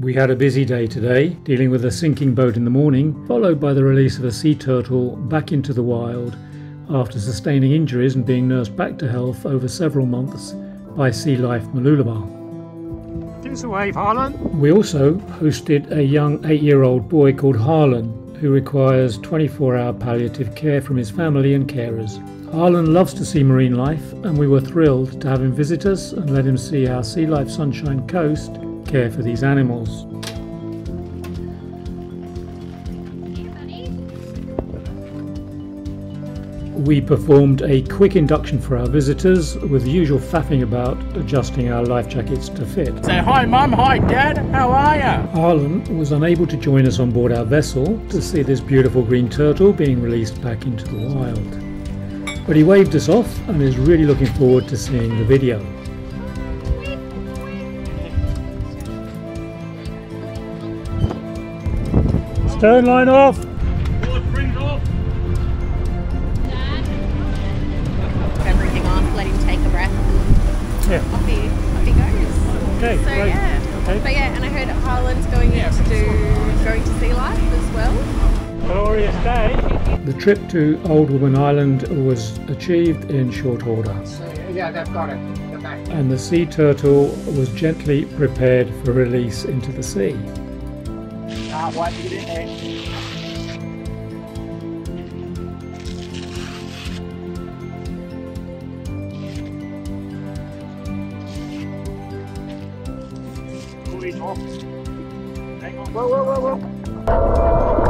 We had a busy day today, dealing with a sinking boat in the morning, followed by the release of a sea turtle back into the wild after sustaining injuries and being nursed back to health over several months by Sea Life Mooloolaba. Give us a wave, Harlan. We also hosted a young eight year old boy called Harlan who requires 24 hour palliative care from his family and carers. Harlan loves to see marine life, and we were thrilled to have him visit us and let him see our Sea Life Sunshine Coast care for these animals. We performed a quick induction for our visitors with the usual faffing about adjusting our life jackets to fit. Say hi, Mum. Hi, Dad. How are you? Harlan was unable to join us on board our vessel to see this beautiful green turtle being released back into the wild. But he waved us off and is really looking forward to seeing the video. Stern line off! everything off, let him take a breath, Yeah, off he, off he goes. okay, So great. yeah, Okay. but yeah, and I heard Harlan's going in to do going to sea life as well. Glorious day. The trip to Old Woman Island was achieved in short order, Yeah, they've got it. And the sea turtle was gently prepared for release into the sea. Can't wait to get in there. Pull it off. Hang on. Whoa, whoa, whoa, whoa.